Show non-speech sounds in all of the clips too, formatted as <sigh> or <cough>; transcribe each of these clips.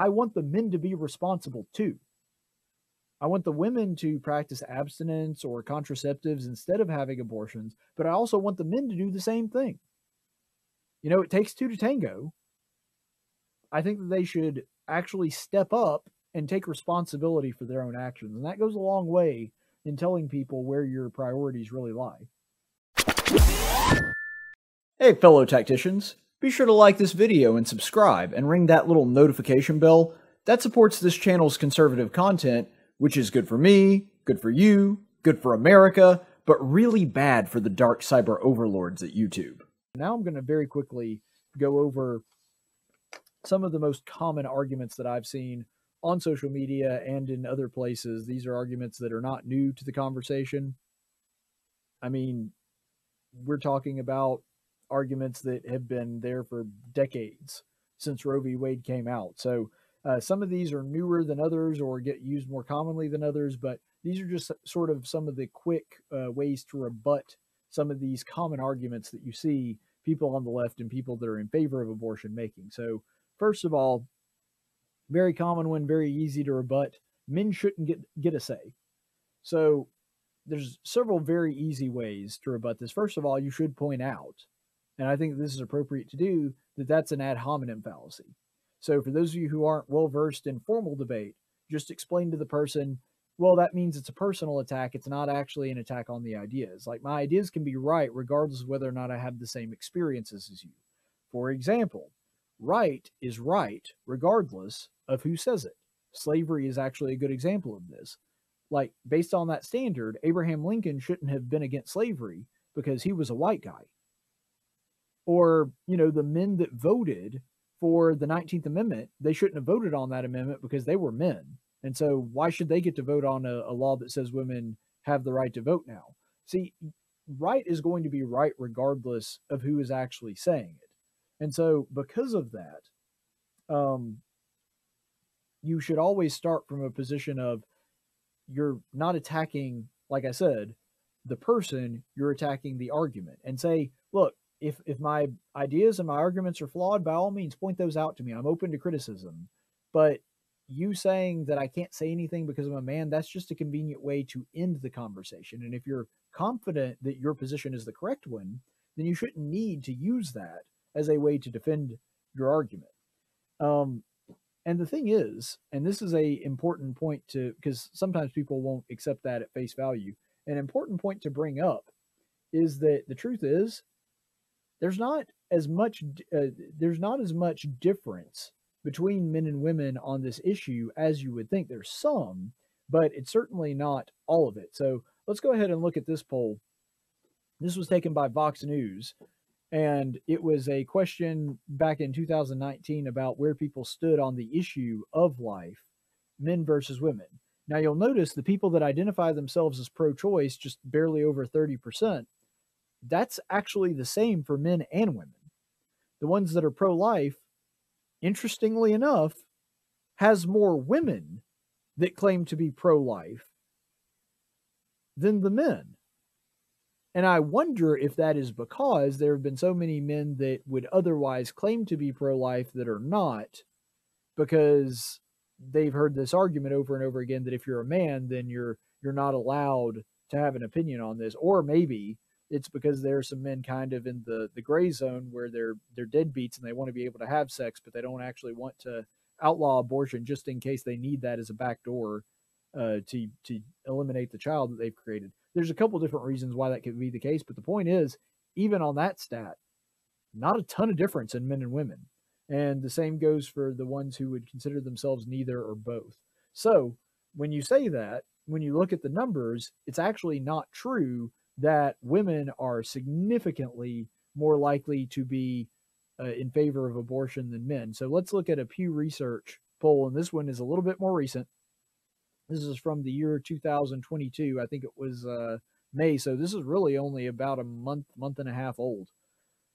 I want the men to be responsible too. I want the women to practice abstinence or contraceptives instead of having abortions, but I also want the men to do the same thing. You know, it takes two to tango. I think that they should actually step up and take responsibility for their own actions. And that goes a long way in telling people where your priorities really lie. Hey, fellow tacticians. Be sure to like this video and subscribe and ring that little notification bell. That supports this channel's conservative content which is good for me, good for you, good for America, but really bad for the dark cyber overlords at YouTube. Now I'm going to very quickly go over some of the most common arguments that I've seen on social media and in other places. These are arguments that are not new to the conversation. I mean, we're talking about arguments that have been there for decades since Roe v. Wade came out. So uh, some of these are newer than others or get used more commonly than others, but these are just sort of some of the quick uh, ways to rebut some of these common arguments that you see people on the left and people that are in favor of abortion making. So, first of all, very common one, very easy to rebut. Men shouldn't get get a say. So, there's several very easy ways to rebut this. First of all, you should point out, and I think this is appropriate to do, that that's an ad hominem fallacy. So, for those of you who aren't well versed in formal debate, just explain to the person, well, that means it's a personal attack. It's not actually an attack on the ideas. Like, my ideas can be right regardless of whether or not I have the same experiences as you. For example, right is right regardless of who says it. Slavery is actually a good example of this. Like, based on that standard, Abraham Lincoln shouldn't have been against slavery because he was a white guy. Or, you know, the men that voted for the 19th Amendment, they shouldn't have voted on that amendment because they were men. And so, why should they get to vote on a, a, law that says women have the right to vote now? See, right is going to be right regardless of who is actually saying it. And so, because of that, um, you should always start from a position of you're not attacking, like I said, the person, you're attacking the argument and say, look, if if my ideas and my arguments are flawed, by all means point those out to me. I'm open to criticism. But you saying that I can't say anything because I'm a man, that's just a convenient way to end the conversation. And if you're confident that your position is the correct one, then you shouldn't need to use that as a way to defend your argument. Um, and the thing is, and this is a important point to because sometimes people won't accept that at face value. An important point to bring up is that the truth is there's not as much uh, there's not as much difference between men and women on this issue as you would think. There's some, but it's certainly not all of it. So let's go ahead and look at this poll. This was taken by Vox News, and it was a question back in 2019 about where people stood on the issue of life, men versus women. Now you'll notice the people that identify themselves as pro choice, just barely over 30%, that's actually the same for men and women. The ones that are pro life, interestingly enough, has more women that claim to be pro life than the men. And I wonder if that is because there have been so many men that would otherwise claim to be pro life that are not, because they've heard this argument over and over again that if you're a man, then you're you're not allowed to have an opinion on this. Or maybe it's because there are some men kind of in the the gray zone where they're they're deadbeats and they want to be able to have sex, but they don't actually want to outlaw abortion just in case they need that as a backdoor uh, to to eliminate the child that they've created. There's a couple different reasons why that could be the case, but the point is, even on that stat, not a ton of difference in men and women, and the same goes for the ones who would consider themselves neither or both. So when you say that, when you look at the numbers, it's actually not true that women are significantly more likely to be uh, in favor of abortion than men. So let's look at a Pew Research poll, and this one is a little bit more recent. This is from the year 2022. I think it was uh, May. So this is really only about a month, month and a half old.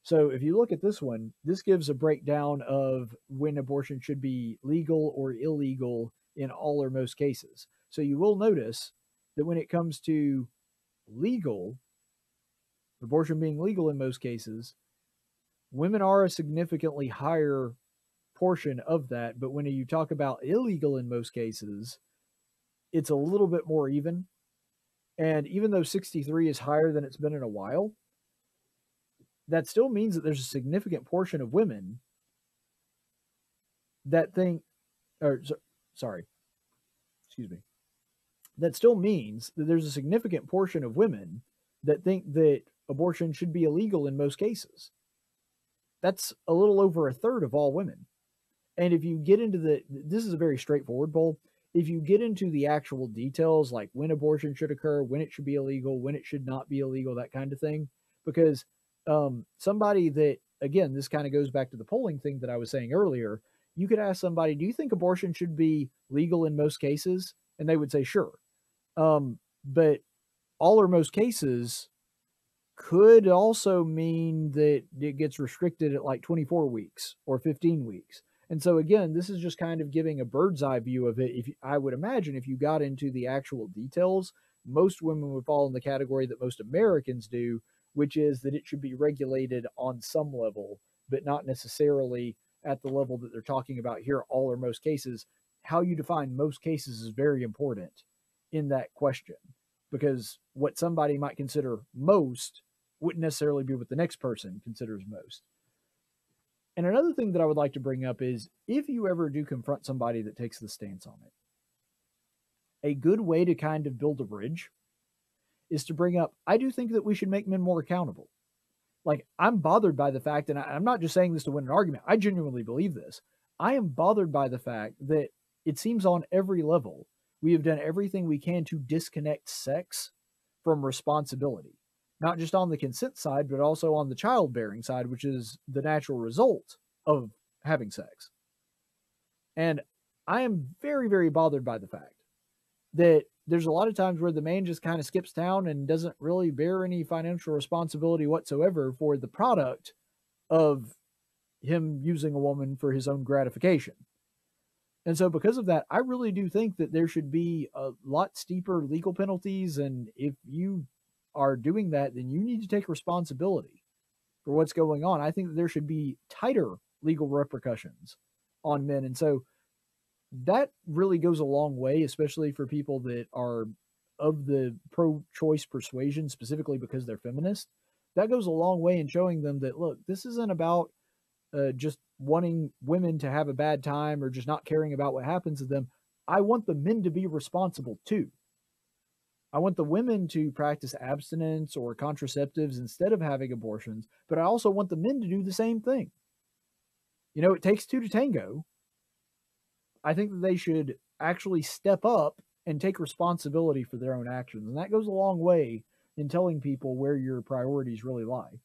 So if you look at this one, this gives a breakdown of when abortion should be legal or illegal in all or most cases. So you will notice that when it comes to legal, abortion being legal in most cases, women are a significantly higher portion of that. But when you talk about illegal in most cases, it's a little bit more even. And even though 63 is higher than it's been in a while, that still means that there's a significant portion of women that think, or sorry, excuse me, that still means that there's a significant portion of women that think that abortion should be illegal in most cases. That's a little over a third of all women. And if you get into the, this is a very straightforward poll. If you get into the actual details, like when abortion should occur, when it should be illegal, when it should not be illegal, that kind of thing, because um, somebody that, again, this kind of goes back to the polling thing that I was saying earlier. You could ask somebody, do you think abortion should be legal in most cases? And they would say, sure. Um, but all or most cases could also mean that it gets restricted at like 24 weeks or 15 weeks. And so again, this is just kind of giving a bird's eye view of it. If I would imagine if you got into the actual details, most women would fall in the category that most Americans do, which is that it should be regulated on some level, but not necessarily at the level that they're talking about here, all or most cases. How you define most cases is very important in that question because what somebody might consider most wouldn't necessarily be what the next person considers most. And another thing that I would like to bring up is if you ever do confront somebody that takes the stance on it, a good way to kind of build a bridge is to bring up I do think that we should make men more accountable. Like, I'm bothered by the fact, and I'm not just saying this to win an argument, I genuinely believe this. I am bothered by the fact that it seems on every level we have done everything we can to disconnect sex from responsibility not just on the consent side, but also on the childbearing side, which is the natural result of having sex. And I am very, very bothered by the fact that there's a lot of times where the man just kind of skips town and doesn't really bear any financial responsibility whatsoever for the product of him using a woman for his own gratification. And so, because of that, I really do think that there should be a lot steeper legal penalties. And if you are doing that, then you need to take responsibility for what's going on. I think that there should be tighter legal repercussions on men. And so that really goes a long way, especially for people that are of the pro choice persuasion, specifically because they're feminist. That goes a long way in showing them that, look, this isn't about uh, just wanting women to have a bad time or just not caring about what happens to them. I want the men to be responsible too. I want the women to practice abstinence or contraceptives instead of having abortions, but I also want the men to do the same thing. You know, it takes two to tango. I think that they should actually step up and take responsibility for their own actions. And that goes a long way in telling people where your priorities really lie.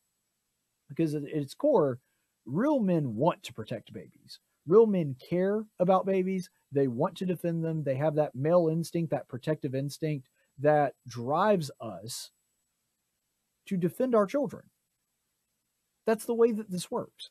Because at its core, real men want to protect babies. Real men care about babies. They want to defend them. They have that male instinct, that protective instinct that drives us to defend our children. That's the way that this works.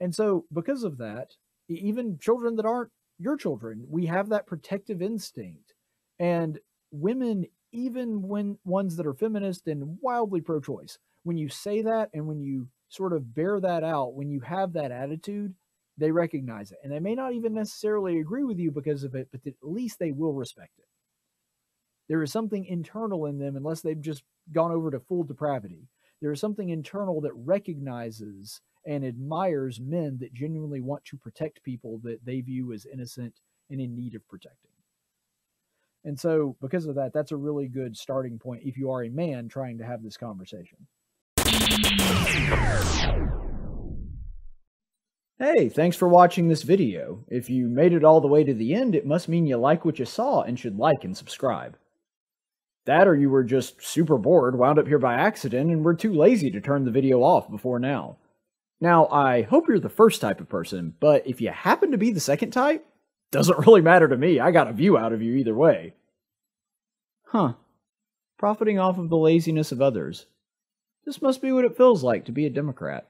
And so, because of that, even children that aren't your children, we have that protective instinct. And women, even when ones that are feminist and wildly pro choice, when you say that and when you sort of bear that out, when you have that attitude, they recognize it. And they may not even necessarily agree with you because of it, but at least they will respect it. There is something internal in them, unless they've just gone over to full depravity. There is something internal that recognizes and admires men that genuinely want to protect people that they view as innocent and in need of protecting. And so, because of that, that's a really good starting point if you are a man trying to have this conversation. Hey, thanks for watching this video. If you made it all the way to the end, it must mean you like what you saw and should like and subscribe. That or you were just super bored, wound up here by accident, and were too lazy to turn the video off before now. Now, I hope you're the first type of person, but if you happen to be the second type, doesn't <laughs> really matter to me. I got a view out of you either way. Huh. Profiting off of the laziness of others. This must be what it feels like to be a Democrat.